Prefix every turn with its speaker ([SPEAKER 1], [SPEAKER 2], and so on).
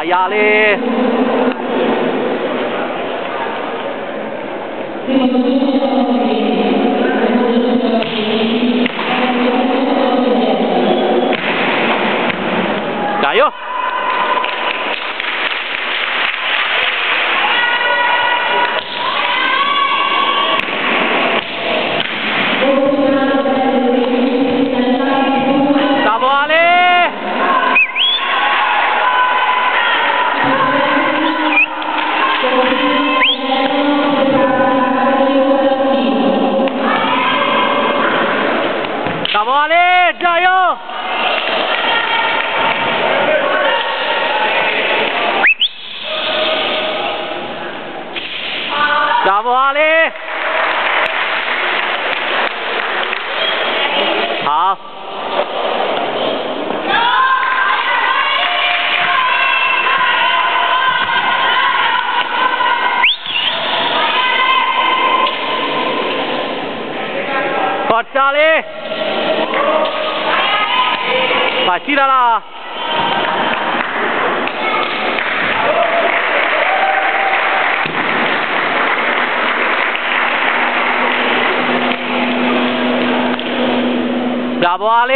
[SPEAKER 1] 大压力。大波阿力，加油！大波阿啊记得啦。亚布力